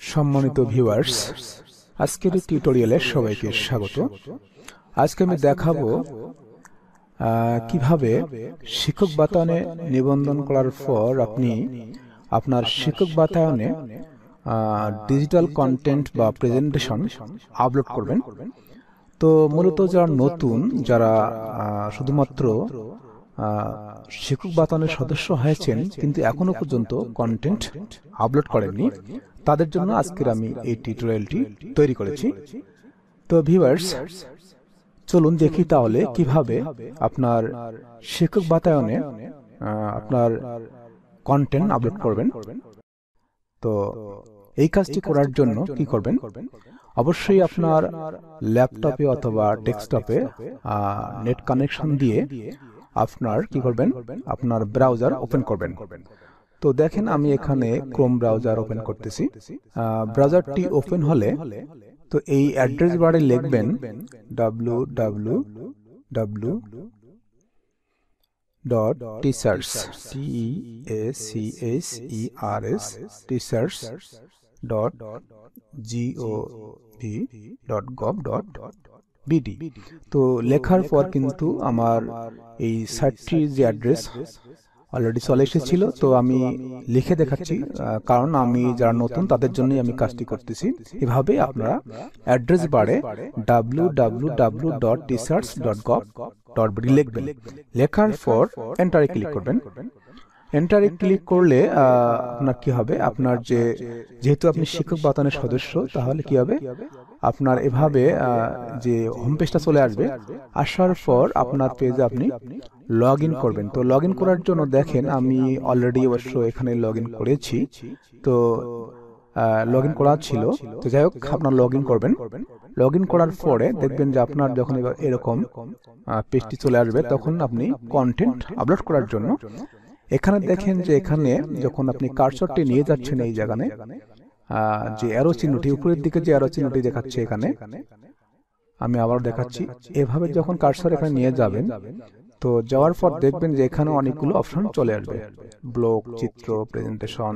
সম্মানিত ভিউয়ার্স আজকের এই টিউটোরিয়ালে সবাইকে স্বাগত। আজকে আমি দেখাবো কীভাবে শিক্ষক বাতায়নে নিবন্ধন করার পর আপনি আপনার শিক্ষক বাতায়নে ডিজিটাল কন্টেন্ট বা প্রেজেন্টেশন আপলোড করবেন। তো মূলত যারা নতুন যারা শুধুমাত্র শিক্ষক বাতানের সদস্য হয়েছেন, কিন্তু এখনও পর্যন্ত কন্টেন্ট আপলোড করেননি। তাদের জন্য আজকের আমি এই টিউটোরিয়ালটি তৈরি করেছি। তো ভিউয়ার্স চলুন দেখি তাহলে কীভাবে আপনার শিক্ষক বাতায়নে আপনার কন্টেন্ট আপলোড করবেন। তো এই কাজটি করার জন্য কি করবেন? অবশ্যই আপনার ল্যাপটপে অথবা ডেস্কটপে নেট কানেকশন দিয়ে আপনার কি করবেন? আপনার ব্রাউজার ওপেন করবেন। তো দেখেন আমি এখানে ক্রোম ব্রাউজার ওপেন করতেছি। ব্রাউজারটি ওপেন হলে তো এই অ্যাড্রেস বারে লিখবেন W W W dot teachers T A C S E R S teachers dot G O V dot gov dot BD তো লেখার পর কিন্তু আমার এই সাইটটির যে অ্যাড্রেস অলরেডি চলে এসেছিল, তো আমি লিখে দেখাচ্ছি কারণ আমি যারা নতুন তাদের জন্যই আমি কাজটি করতেছি। এভাবে আপনারা অ্যাড্রেস বারে W W W dot teachers dot gov dot লিখবেন। লেখার পর এন্টারে ক্লিক করবেন। এন্টারে ক্লিক করলে আপনার কি হবে? আপনার যে যেহেতু আপনি শিক্ষক বাতানের সদস্য তাহলে কি হবে? আপনার এভাবে যে হোম পেজটা চলে আসবে আসার পর আপনার পেজে আপনি লগ ইন করবেন। তো লগ ইন করার জন্য দেখেন আমি অলরেডি অবশ্য এখানে লগ ইন করেছি। তো লগ ইন করা ছিল। তো যাই হোক আপনার লগ ইন করবেন। লগ ইন করার পরে দেখবেন যে আপনার যখন এরকম পেজটি চলে আসবে তখন আপনি কন্টেন্ট আপলোড করার জন্য এখানে দেখেন যে এখানে যখন আপনি কার্সরটি নিয়ে যাচ্ছেন এই জায়গানে যে অ্যারো চিহ্নটি উপরের দিকে যে অ্যারো চিহ্নটি দেখাচ্ছে এখানে আমি আবার দেখাচ্ছি এভাবে যখন কার্সর এখানে নিয়ে যাবেন তো যাওয়ার পর দেখবেন যে এখানে অনেকগুলো অপশন চলে আসবে। ব্লগ চিত্র প্রেজেন্টেশন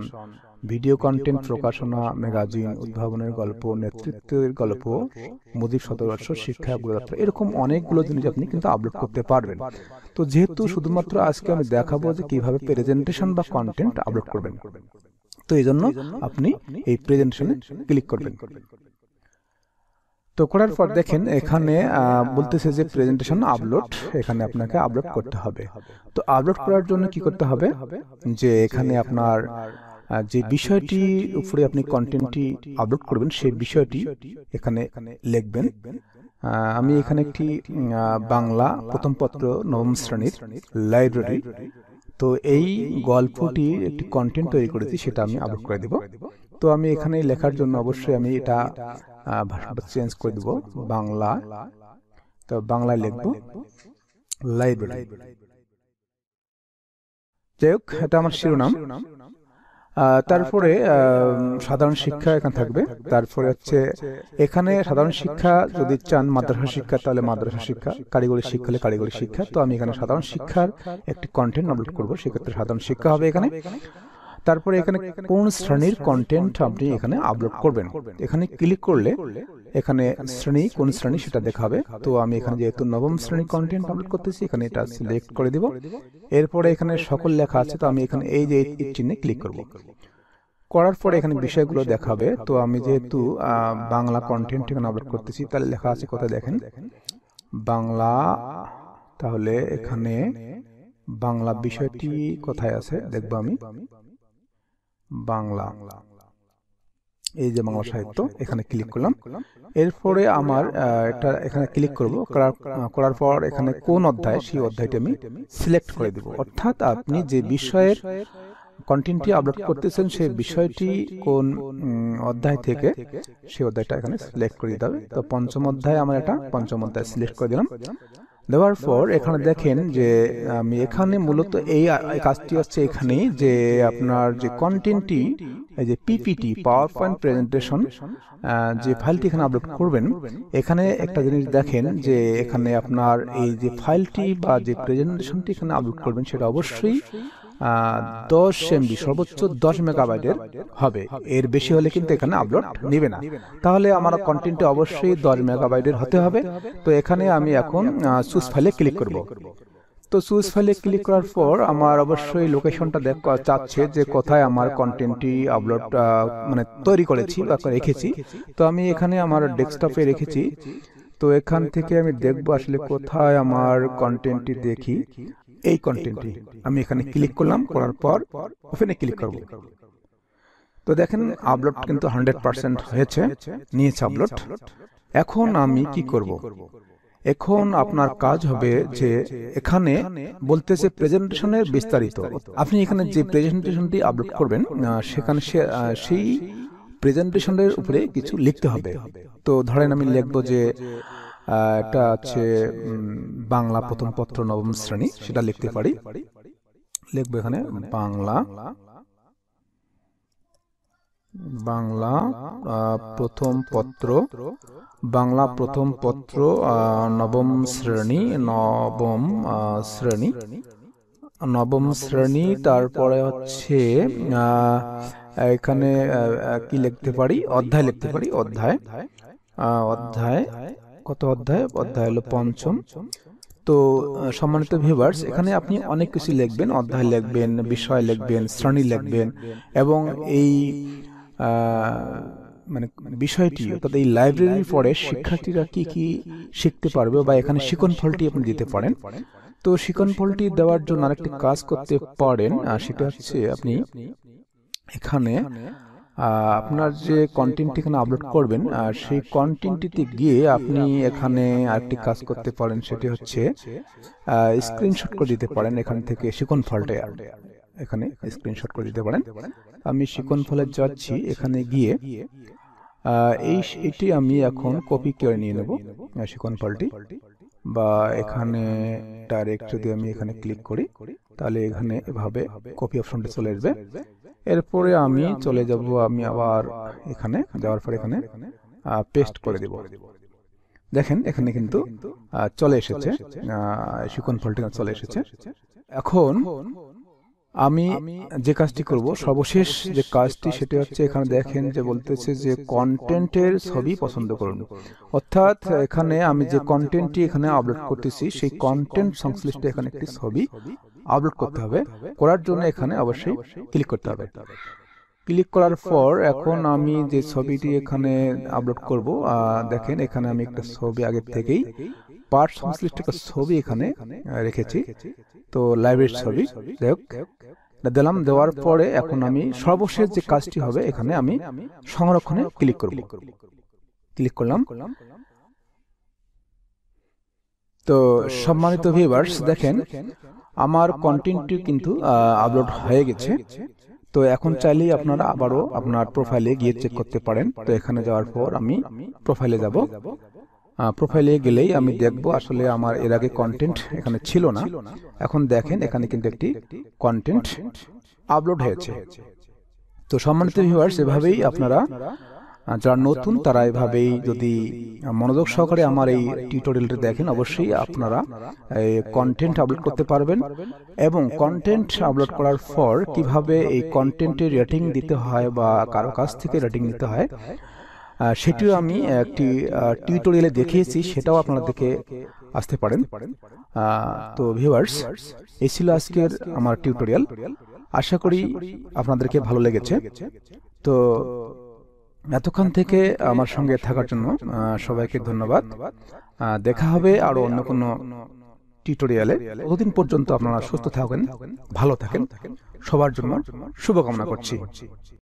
ভিডিও কন্টেন্ট প্রকাশনা ম্যাগাজিন উদ্ভাবনের গল্প নেতৃত্বের গল্প মোদীর শতবর্ষ শিক্ষা অগ্রযাত্রা এরকম অনেকগুলো জিনিস আপনি কিন্তু আপলোড করতে পারবেন। তো যেহেতু শুধুমাত্র আজকে আমি দেখাবো যে কীভাবে প্রেজেন্টেশন বা কন্টেন্ট আপলোড করবেন। তো এই জন্য আপনি এই প্রেজেন্টেশনে ক্লিক করবেন। তো করার পর দেখেন এখানে বলতেছে যে প্রেজেন্টেশন আপলোড এখানে আপনাকে আপলোড করতে হবে। তো আপলোড করার জন্য কি করতে হবে? যে এখানে আপনার যে বিষয়টি উপরে আপনি কন্টেন্টটি আপলোড করবেন সেই বিষয়টি এখানে লিখবেন। আমি এখানে একটি বাংলা প্রথম পত্র নবম শ্রেণির লাইব্রেরি তো এই গল্পটির একটি কন্টেন্ট তৈরি করেছি সেটা আমি আপলোড করে দেব। তো আমি এখানে লেখার জন্য অবশ্যই আমি এটা ভাষাটা চেঞ্জ করে দেব বাংলা। তো বাংলায় লিখব। লাইব্রেরি যাই হোক এটা আমার শিরোনাম। তারপরে সাধারণ শিক্ষা এখানে থাকবে। তারপরে হচ্ছে এখানে সাধারণ শিক্ষা যদি চান মাদ্রাসা শিক্ষা তাহলে মাদ্রাসা শিক্ষা কারিগরি শিক্ষা হলে কারিগরি শিক্ষা তো আমি এখানে সাধারণ শিক্ষার একটি কন্টেন্ট আপলোড করব সেক্ষেত্রে সাধারণ শিক্ষা হবে এখানে। তারপরে এখানে কোন শ্রেণির কন্টেন্ট আপনি এখানে আপলোড করবেন? এখানে ক্লিক করলে এখানে শ্রেণি কোন শ্রেণি সেটা দেখাবে। তো আমি এখানে যেহেতু নবম শ্রেণির কন্টেন্ট আপলোড করতেছি এখানে এটা সিলেক্ট করে দিব। এরপরে এখানে সকল লেখা আছে তো আমি এখানে এই যে এই চিহ্নে ক্লিক করব। করার পরে এখানে বিষয়গুলো দেখাবে। তো আমি যেহেতু বাংলা কন্টেন্ট এখানে আপলোড করতেছি তাহলে লেখা আছে কোথায় দেখেন? বাংলা তাহলে এখানে বাংলা বিষয়টি কোথায় আছে দেখব আমি বাংলা। এই যে বাংলা সাহিত্য এখানে ক্লিক করলাম। এরপরে আমার এটা এখানে ক্লিক করব। করার পর এখানে কোন অধ্যায় সেই অধ্যায়টি আমি সিলেক্ট করে দেব। অর্থাৎ আপনি যে বিষয়ের কন্টেন্টটি আপলোড করতেছেন সেই বিষয়টি কোন অধ্যায় থেকে সেই অধ্যায়টা এখানে সিলেক্ট করে দিতে হবে। তো পঞ্চম অধ্যায় আমার এটা পঞ্চম অধ্যায় সিলেক্ট করে দিলাম। দেওয়ার পর এখানে দেখেন যে আমি এখানে মূলত এই কাজটি হচ্ছে এখানে যে আপনার যে কন্টেন্টটি এই যে পিপিটি পাওয়ার পয়েন্ট প্রেজেন্টেশন যে ফাইলটি এখানে আপলোড করবেন এখানে একটা জিনিস দেখেন যে এখানে আপনার এই যে ফাইলটি বা যে প্রেজেন্টেশনটি এখানে আপলোড করবেন সেটা অবশ্যই দশ এমবি সর্বোচ্চ দশ মেগাবাইটের হবে। এর বেশি হলে কিন্তু এখানে আপলোড নেবে না। তাহলে আমার কন্টেন্টটি অবশ্যই দশ মেগাবাইটের হতে হবে। তো এখানে আমি এখন চুজ ফাইলে ক্লিক করব। তো চুজ ফাইলে ক্লিক করার পর আমার অবশ্যই লোকেশনটা দেখ, চাচ্ছে যে কোথায় আমার কন্টেন্টটি আপলোড মানে তৈরি করেছি বা রেখেছি। তো আমি এখানে আমার ডেস্কটপে রেখেছি। তো এখান থেকে আমি দেখব আসলে কোথায় আমার কন্টেন্টটি দেখি। এই কন্টেন্টটি আমি এখানে ক্লিক করলাম করার পর ওখানে ক্লিক করব। তো দেখেন আপলোড কিন্তু হান্ড্রেড পার্সেন্ট হয়েছে নিয়েছে আপলোড এখন আমি কি করব? এখন আপনার কাজ হবে যে এখানে বলতেছে প্রেজেন্টেশনের বিস্তারিত। আপনি এখানে যে প্রেজেন্টেশনটি আপলোড করবেন সেখানে সেই প্রেজেন্টেশনের উপরে কিছু লিখতে হবে। তো ধরেন আমি লিখব যে এটা আছে বাংলা প্রথম পত্র নবম শ্রেণি সেটা লিখতে পারি। লিখব এখানে বাংলা। বাংলা। প্রথম পত্র। বাংলা প্রথম পত্র নবম শ্রেণি নবম শ্রেণি। নবম শ্রেণি তারপরে হচ্ছে এখানে কি লিখতে পারি? অধ্যায় লিখতে পারি অধ্যায়। অধ্যায়। কত অধ্যায়? অধ্যায় হলো পঞ্চম। তো সম্মানিত ভিউয়ার্স এখানে আপনি অনেক কিছু লিখবেন, অধ্যায় লিখবেন, বিষয় লিখবেন, শ্রেণি লিখবেন এবং এই মানে বিষয়টি, অর্থাৎ এই লাইব্রেরির পরে শিক্ষার্থীরা কি কি শিখতে পারবে বা এখানে শিকন ফলটি আপনি দিতে পারেন। তো, শিকন ফলটি দেওয়ার জন্য আরেকটি কাজ করতে পারেন আর সেটা হচ্ছে আপনি এখানে আপনার যে কন্টেন্ট এখানে আপলোড করবেন সেই কন্টেন্টটিতে গিয়ে আপনি এখানে আরেকটি কাজ করতে পারেন, সেটি হচ্ছে স্ক্রিনশট করে দিতে পারেন এখান থেকে শিকন ফলটা এখানে স্ক্রিনশট করে দিতে পারেন। আমি শিকন ফলে যাচ্ছি, এখানে গিয়ে এই এটি আমি এখন কপি করে নিয়ে নেব শিকন ফলটি বা এখানে ডাইরেক্ট যদি আমি এখানে ক্লিক করি, তাহলে এখানে এভাবে কপি অপশনটা চলে আসবে। এরপরে আমি চলে যাব আমি আবার এখানে যাওয়ার পর এখানে পেস্ট করে দেব। দেখেন এখানে কিন্তু চলে এসেছে। শিকন ফলটি চলে এসেছে। এখন আমি যে কাজটি করব সর্বশেষ যে কাজটি সেটি হচ্ছে এখানে দেখেন যে বলতেছে যে কন্টেন্টের ছবি পছন্দ করুন। অর্থাৎ এখানে আমি যে কন্টেন্টটি এখানে আপলোড করতেছি সেই কন্টেন্ট সংশ্লিষ্ট এখানে একটি ছবি। আপলোড করতে হবে। করার জন্য এখানে অবশ্যই ক্লিক করতে হবে। ক্লিক করার পর এখন আমি যে ছবিটি এখানে আপলোড করব দেখেন এখানে আমি একটা ছবি আগের থেকেই পার্ট সংশ্লিষ্ট একটা ছবি এখানে রেখেছি। তো লাইব্রেরির ছবি দেখ দিলাম দেওয়ার পরে এখন আমি সর্বশেষ যে কাজটি হবে এখানে আমি সংরক্ষণে ক্লিক করব। ক্লিক করলাম। তো সম্মানিত ভিউয়ার্স দেখেন আমার কন্টেন্টটি কিন্তু আপলোড হয়ে গেছে। তো এখন চাইলেই আপনারা আবারও আপনার প্রোফাইলে গিয়ে চেক করতে পারেন। তো এখানে যাওয়ার পর আমি প্রোফাইলে যাব। প্রোফাইলে গেলেই আমি দেখব আসলে আমার এর আগে কন্টেন্ট এখানে ছিল না। এখন দেখেন এখানে কিন্তু একটি কন্টেন্ট আপলোড হয়েছে। তো সম্মানিত ভিউয়ার্স এভাবেই আপনারা যারা নতুন, তারা এভাবেই যদি মনোযোগ সহকারে আমার এই টিউটোরিয়ালটি দেখেন, অবশ্যই আপনারা কন্টেন্ট আপলোড করতে পারবেন। এবং কন্টেন্ট আপলোড করার পর কীভাবে এই কন্টেন্টের রেটিং দিতে হয় বা কারও কাছ থেকে রেটিং নিতে হয় সেটিও আমি একটি টিউটোরিয়ালে দেখিয়েছি, সেটাও আপনারা দেখে আসতে পারেন। তো ভিউয়ার্স এই ছিল আজকের আমার টিউটোরিয়াল আশা করি আপনাদেরকে ভালো লেগেছে। তো এতক্ষণ থেকে আমার সঙ্গে থাকার জন্য সবাইকে ধন্যবাদ। দেখা হবে আরও অন্য কোনো টিউটোরিয়ালে। ততদিন পর্যন্ত আপনারা সুস্থ থাকেন, ভালো থাকেন। সবার জন্য শুভকামনা করছি।